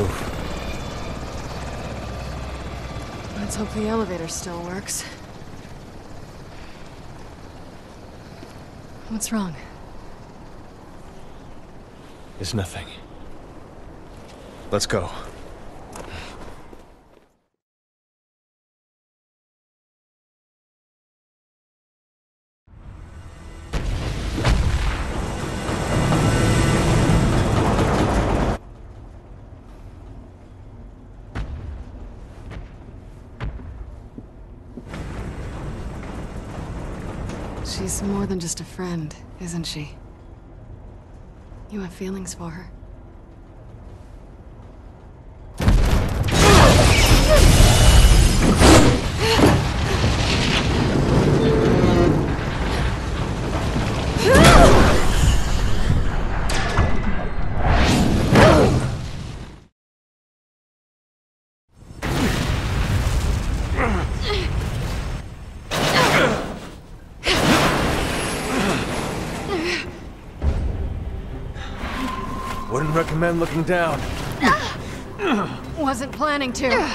move. Let's hope the elevator still works. What's wrong? It's nothing. Let's go. She's more than just a friend, isn't she? You have feelings for her. Wouldn't looking down. Wasn't planning to.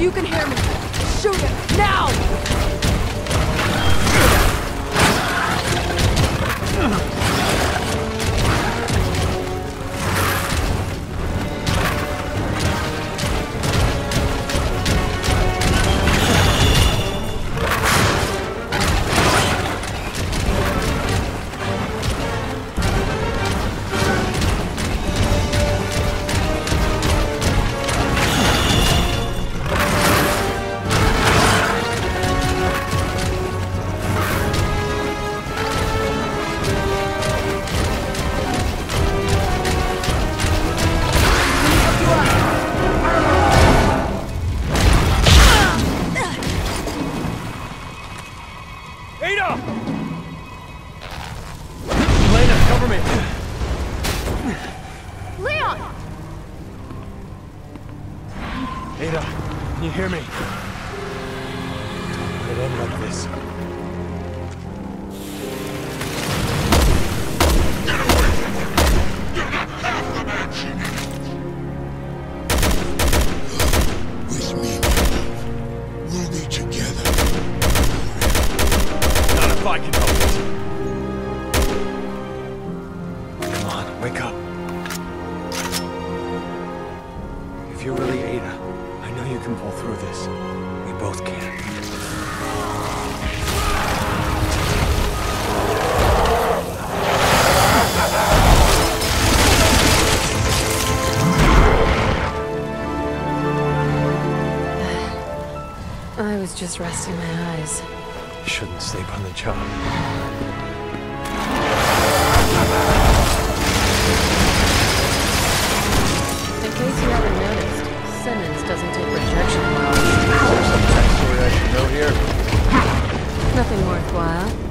You can hear me, Helena, cover me! Leon! Ada, can you hear me? Just resting my eyes. Shouldn't sleep on the job. In case you haven't noticed, Simmons doesn't take rejection well. Is there some backstory I should know here? Nothing worthwhile.